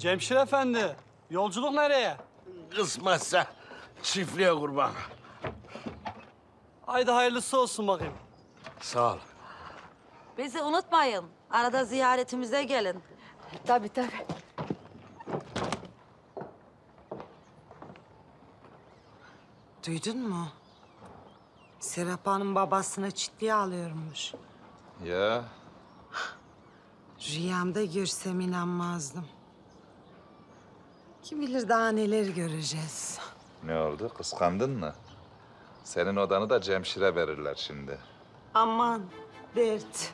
Cemşir Efendi, yolculuk nereye? Kısmetse çiftliğe kurban. Haydi hayırlısı olsun bakayım. Sağ ol. Bizi unutmayın. Arada ziyaretimize gelin. Tabii tabii. Duydun mu? Serap Hanım babasını çitliğe alıyormuş. Ya Rüyamda görsem inanmazdım. Kim bilir daha neler göreceğiz. ne oldu? Kıskandın mı? Senin odanı da Cemşir'e verirler şimdi. Aman dert.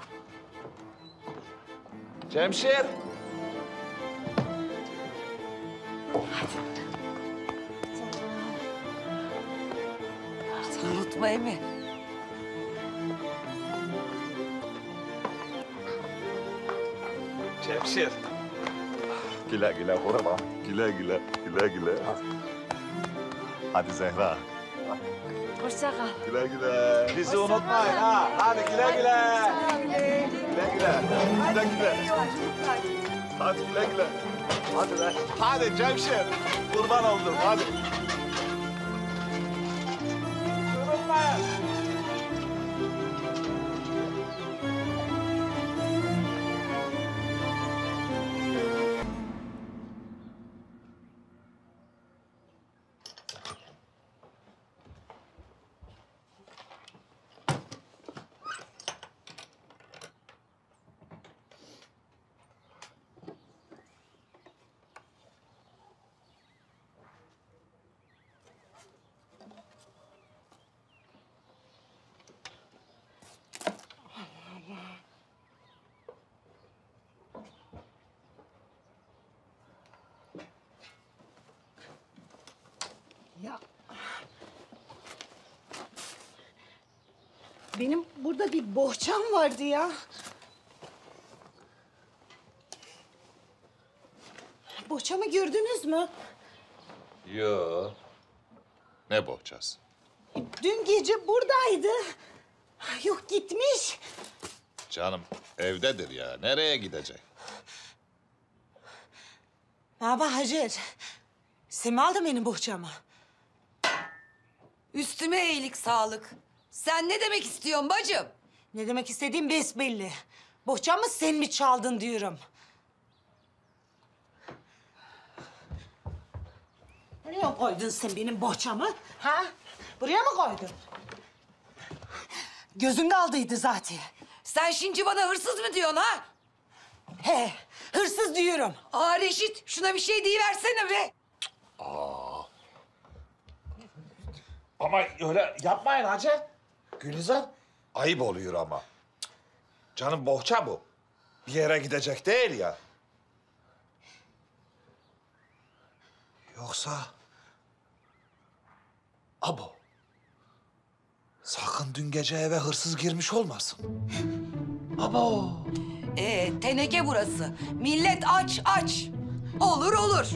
Cemşir! Unutmayın mı? Cemşir! Güle güle kurban. Güle güle, güle güle. Hadi Zehra. Hoşça kal. Güle güle. Bizi unutmayın ha. Hadi güle güle. Güle güle. Güle güle. Hadi güle güle. Hadi be. Hadi Cemşir. Kurban oldum hadi. Unutmayın. Benim burada bir bohçam vardı ya. Bohçamı gördünüz mü? Yo. Ne bohçası? Dün gece buradaydı. Yok gitmiş. Canım evdedir ya. Nereye gidecek? Baba Hacer. Sen mi aldın benim bohçamı? Üstüme iyilik sağlık. Sen ne demek istiyorsun bacım? Ne demek istediğim besbelli. Bohçamı sen mi çaldın diyorum. Nereye koydun sen benim bohçamı? Ha? Buraya mı koydun? Gözün kaldıydı zaten. Sen şimdi bana hırsız mı diyorsun ha? He, hırsız diyorum. Aa Reşit şuna bir şey deyiversene be. Ama öyle yapmayın Hacer. Gülizar. Ayıp oluyor ama. Canım bohça bu. Bir yere gidecek değil ya. Yoksa... Abo. Sakın dün gece eve hırsız girmiş olmasın. Abo. Ee, teneke burası. Millet aç aç. Olur olur.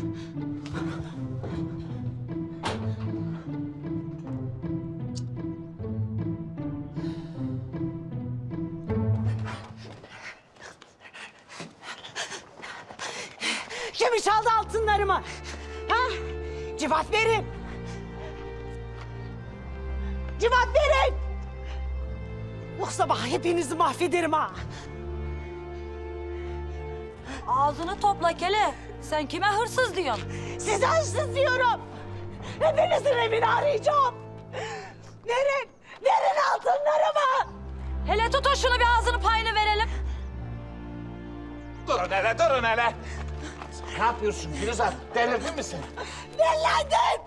Çaldı altınlarımı? Ha? Cevap verin. Cevap verin. Yoksa bak hepinizi mahvederim ha. Ağzını topla Kele. Sen kime hırsız diyorsun? Size hırsız diyorum. Hepinizin evini arayacağım. Verin, verin altınlarımı. Hele tutun şunu bir ağzını payını verelim. Durun hele, durun hele. Ne yapıyorsun Gülizar? Delirdin mi sen? Dellendim.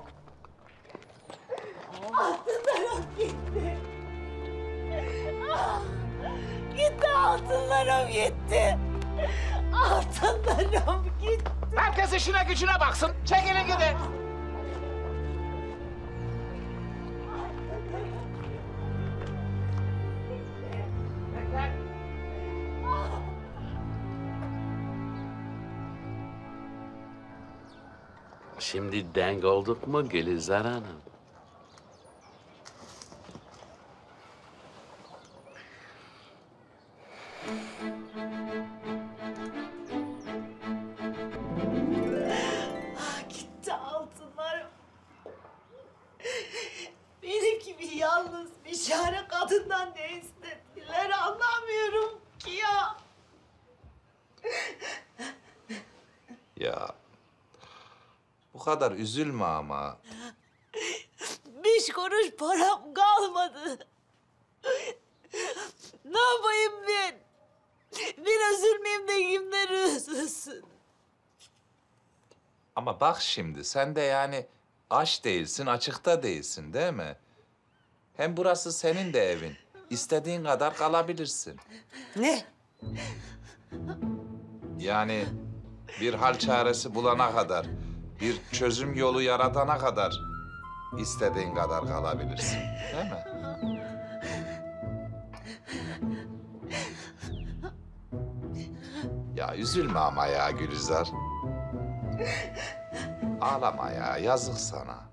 Altınlarım gitti. Ah, Gitti altınlarım gitti. Altınlarım gitti. Herkes işine gücüne baksın. Çekilin gidin. Şimdi denk olduk mu Gülizar Hanım? Kadar üzülme ama. Beş kuruş param kalmadı. Ne yapayım ben? Ben üzülmeyeyim de kimler üzülsün? Ama bak şimdi sen de yani aç değilsin, açıkta değilsin değil mi? Hem burası senin de evin. İstediğin kadar kalabilirsin. Ne? Yani bir hal çaresi bulana kadar, bir çözüm yolu yaratana kadar istediğin kadar kalabilirsin. Değil mi? Ya üzülme ama ya Gülizar. Ağlama ya, yazık sana.